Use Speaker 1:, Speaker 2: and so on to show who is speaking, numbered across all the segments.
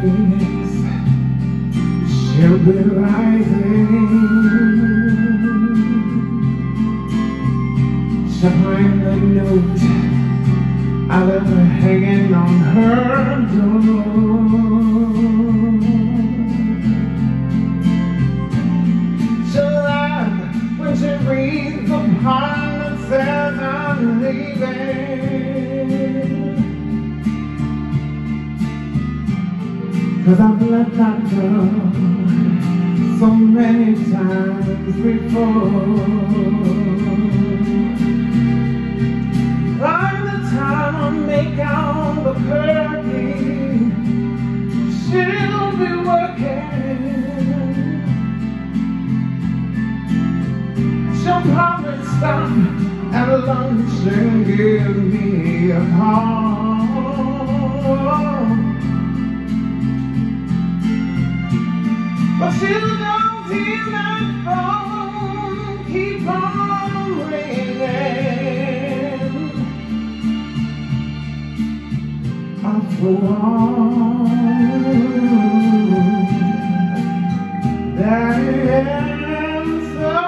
Speaker 1: phoenix She'll be rising. She'll the note I left hanging on her door. She'll laugh when she reads the part says I'm leaving Cause I've let that go so many times before. The time I make out the curtain, she'll be working. Stop at lunch and give me a call. But phone keep on ringing. That answer,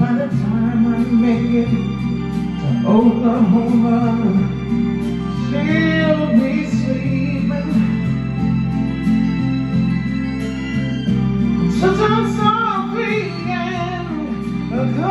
Speaker 1: by the time I make it to Oklahoma,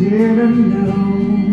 Speaker 1: didn't know.